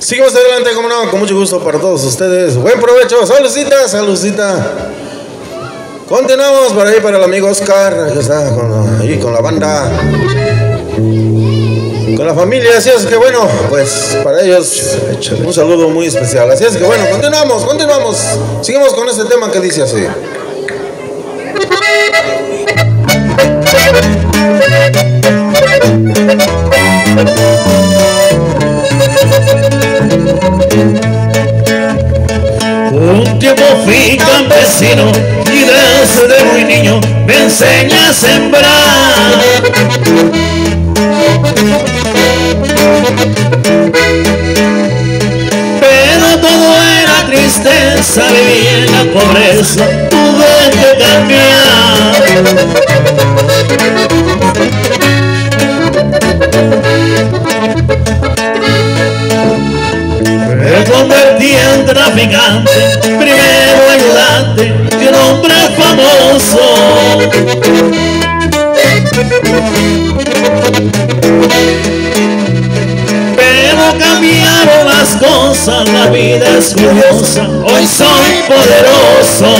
Seguimos adelante, como no, con mucho gusto para todos ustedes. Buen provecho, saludcita, saludcita. Continuamos por ahí para el amigo Oscar, que está ahí con la banda, con la familia. Así es que bueno, pues para ellos un saludo muy especial. Así es que bueno, continuamos, continuamos. Seguimos con este tema que dice así. Tiempo fui campesino y desde muy niño me enseñé a sembrar. Pero todo era tristeza, vivía en la pobreza, tuve que cambiar. Traficante, primero ayudante de un hombre famoso. Pero cambiaron las cosas, la vida es curiosa, hoy soy poderoso.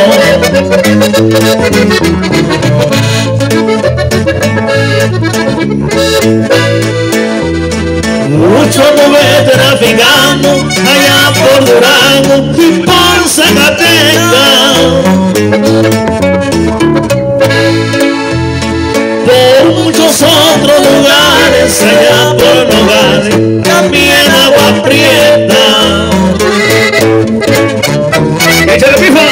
Mucho tuve traficando allá por Durango y por Zacatecas. Por muchos otros lugares allá por Nogales, también agua prieta. ¡Échale pifa!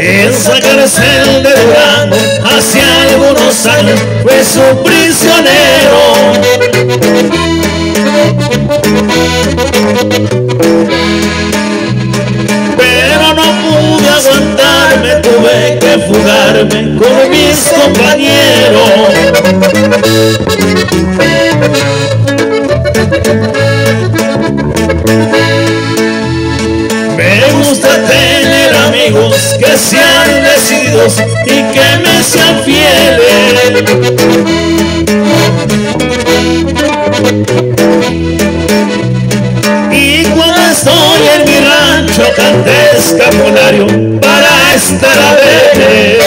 Esa cárcel de Durango, fue su prisionero. Pero no pude aguantarme, tuve que fugarme con mis compañeros. Me gusta tener amigos que sean decididos y que me sean fieles. Y cuando estoy en mi rancho canté escapulario para estar alegre.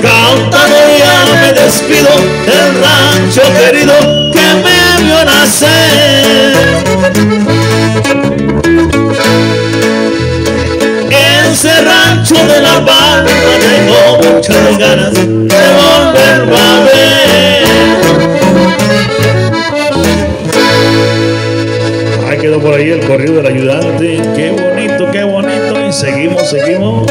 Cantando ya me despido del rancho querido Por ahí el corrido del ayudante. Qué bonito, qué bonito. Y seguimos, seguimos.